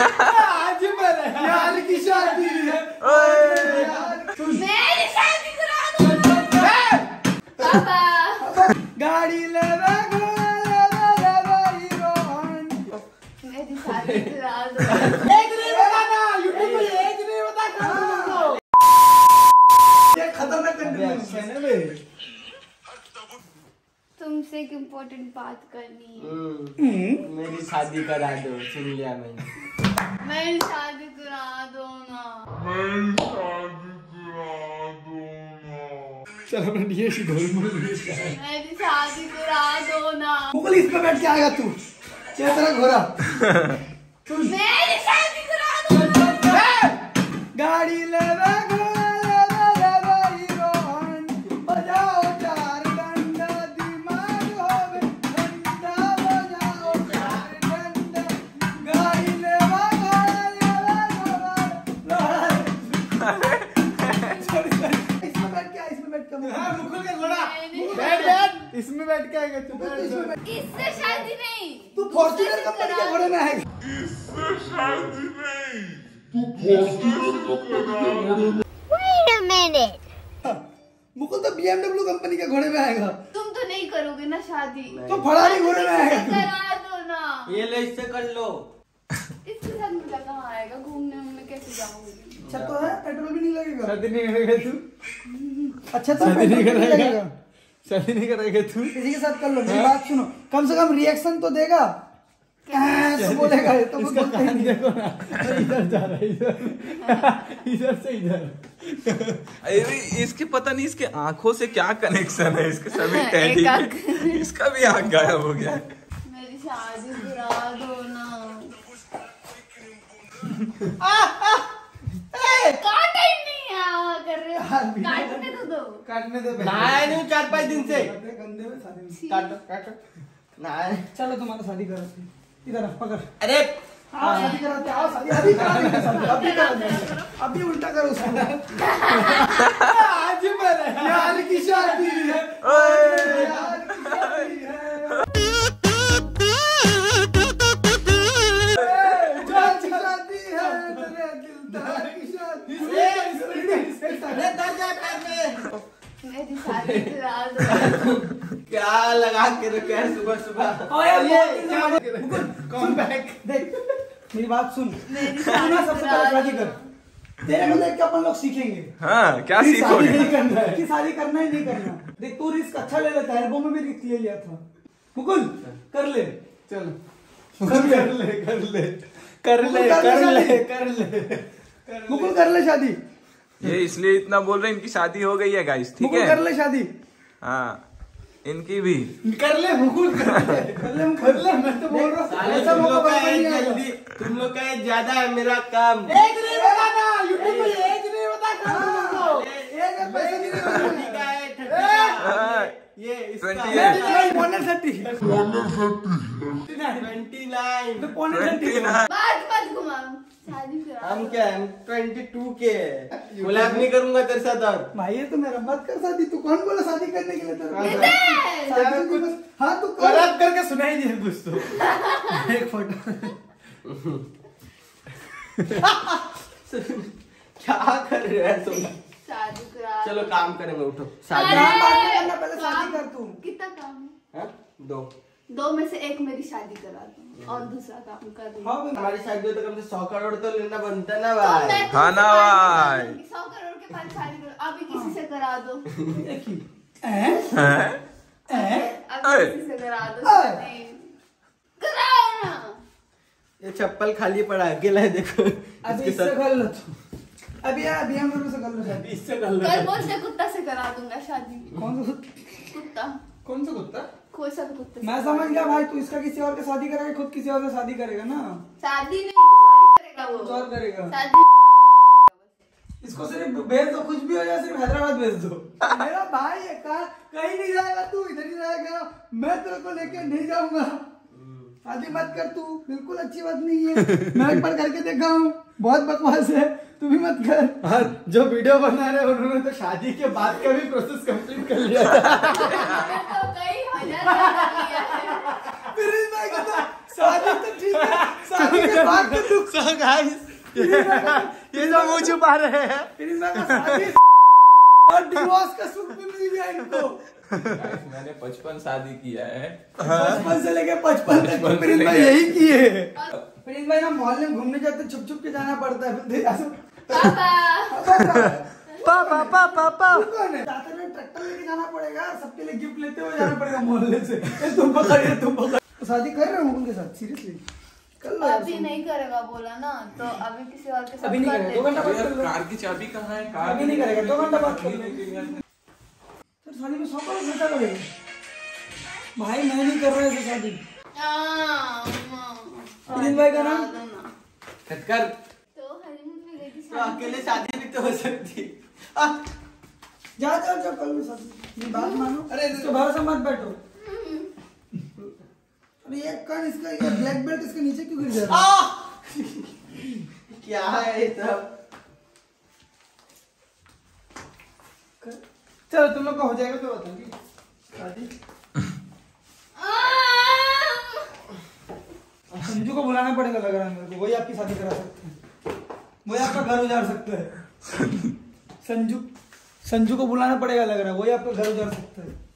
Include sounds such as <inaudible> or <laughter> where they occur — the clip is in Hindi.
आज मेरे यार की शादी है मेरी शादी करा दो पापा गाड़ी ले तुमसे एक इम्पोर्टेंट बात करनी है। हम्म, मेरी शादी करा दो सुन लिया मैंने। मेरी शादी करा दो ना। चल अपना डीएससी ढोल मोल मेरी शादी करा दो ना। मुकुल इस पे बैठ के आएगा तू। चल तेरा घोड़ा <laughs> मेरी शादी करा दो गाड़ी ले इसमें बैठ के आएगा तू बैठ इससे शादी नहीं। तू फॉर्च्यूनर कंपनी के घोड़े में आएगा। Wait a minute. मुकुल तो BMW कंपनी के घोड़े में आएगा। तुम तो नहीं करोगे ना शादी। तो फरारी घोड़े में आएगा तू। करा दो ना। ये लो इससे कर लो। इसके साथ मुझे कहाँ आएगा? घूमने में कैसे जाऊँगी? अच्छा तो है पेट्रोल भी नहीं लगेगा। शादी नहीं करेगा तू। अच्छा तो पेट्रोल भी नहीं लगेगा। नहीं करेगा तू। किसी के साथ कर लो मेरी बात सुनो। कम से कम रिएक्शन तो देगा। हाँ, तो बोलेगा ये तो ही नहीं। देखो ना। इधर जा रहा है इधर। इधर से इधर। अरे इसके पता नहीं इसके आँखों से क्या कनेक्शन है? इसके सभी टैडी इसका भी आँख गायब हो गया। मेरी शादी करा दो ना <laughs> काटा ही नहीं है आहा कर रहे हो हाँ, बिना- काटने तो दो नहाया नहीं चार पाँच दिन से। गंदे में शादी में। काटो काटो। नहाया चलो तुम्हारा शादी करो इधर पकड़। अरे आओ शादी कराते आओ शादी अभी करा अभी करा अभी उल्टा करो आज मेरे यार की शादी है। यार की शादी है। क्या लगा के रखे है सुबह सुबह? ये कम बैक देख मेरी बात सुन। मेरी सबसे पहले शादी कर। तेरे को देख के अपन लोग सीखेंगे। हाँ क्या कि सीखोगे? नहीं करना है। कि शादी करना ही नहीं करना। देख तू रिस्क अच्छा ले लेता है। में भी रिस्क ले लिया था। मुकुल कर ले। चल। कर ले। कर ले कर ले। कर ले कर ले, कर ले मुकुल कर ले शादी। ये इसलिए इतना बोल रहे हैं इनकी शादी हो गई है गाइस ठीक मुकुल कर है ले शादी। हाँ। इनकी भी। कर ले कर ले कर ले मैं तो बोल रहा तुम लोग का जल्दी तुम लोग का ज़्यादा है मेरा काम। एक नहीं बताना यूट्यूब पे एक नहीं बताना हाँ। एक पैसे नहीं बताना ये इसका ये 29 29 29 29 हम क्या है ट्वेंटी टू के है। कोलैब नहीं करूँगा तेरे साथ और। भाई ये तो मेरा मत कर शादी। तू कौन बोला शादी करने के लिए तेरे हाँ तू कर कोलैब करके सुनाई दिया कुछ तो। <laughs> एक फ़ोटो। क्या कर रहे हैं तुम? चलो काम करेंगे उठो। शादी। काम करना, पहले शादी कर तू। कितना काम है? हाँ? दो। दो में से एक मेरी शादी करा दो और दूसरा काम कर दूँगी। हाँ हमारी शादी हो तो कम से सौ करोड़ तो लेना बनता ना तो भाई। हाँ ना भाई। सौ करोड़ के पास शादी करो। अभी किसी से करा दो। देखी? अभी किसी से करा दो कराओ ना। ये चप्पल खाली पड़ा है अकेला है देखो। अभी इससे कर लो तू। अभी यार अभी हम लोग से कर लो शादी। इससे कर लो कल बोलते कुत्ता से करा दूँगा शादी। कौन सा कुत्ता। कौन सा कुत्ता? कोई सा भी कुत्ते मैं समझ गया भाई तू इसका किसी और के शादी करेगा खुद किसी और से शादी करेगा ना? शादी नहीं सॉरी करेगा वो। और करेगा। शादी इसको सिर्फ़ भेज दो कुछ भी हो जाए सिर्फ़ हैदराबाद भेज दो। मेरा भाई है कहा कहीं नहीं जाएगा तू इधर ही रहेगा। मैं तेरे को लेके नहीं जाऊँगा। शादी मत कर तू बिल्कुल अच्छी बात नहीं है। मैं एक बार करके देखा हूँ बहुत बकवास है तू भी मत कर। और जो वीडियो बना रहे उन्होंने तो शादी के बाद का भी प्रोसेस कंप्लीट कर लिया <laughs> था तो कई हज़ार ज़्यादा किया है फिर भी मैं कहता शादी तो ठीक है शादी के बाद दुख <laughs> ये जो मुँह छुपा रहे हैं। <laughs> और डिवोर्स का सुख भी मिल गया इनको। मैंने बचपन शादी किया है। बचपन से लेके पचपन तक बचपन प्रिंस भाई। यही किए प्रिंस भाई ना मोहल्ले में घूमने जाते छुप छुप के जाना पड़ता है फिर पापा। पापा पापा जाते ट्रैक्टर लेके जाना पड़ेगा सबके लिए गिफ्ट लेते हुए जाना पड़ेगा मोहल्ले से। तुम पकड़िए तुम पकड़। शादी कर रहे हो उनके साथ? सीरियसली अभी नहीं करेगा बोला ना तो अभी किसी और के साथ अभी नहीं करेगा दो घंटा बात कर की चाबी कहाँ है? कार अभी नहीं करेगा, दो घंटा। लो। तो शादी में सौ करोड़ खर्चा करेगा भाई मैं नहीं कर रहा है शादी। हाँ, हाँ। भाई का नाम। खटकर तो हनीमून गई थी तो अकेले शादी भी तो हो सकती। आ, जा जा जा कल में शादी। बात मानो। अरे इसके भरोसे मत बैठो। अरे ये कौन इसका ये ब्लैक बेल्ट इसके नीचे क्यों गिर जा रहा है? क्या है ये सब? चलो तुम लोग का हो जाएगा तो बताओगी शादी संजू को बुलाना पड़ेगा लग रहा है मेरे को वही आपकी शादी करा सकते हैं। वही आपका घर उजाड़ सकता है। <laughs> संजू संजू को बुलाना पड़ेगा लग रहा है वही आपका घर उजाड़ सकता है।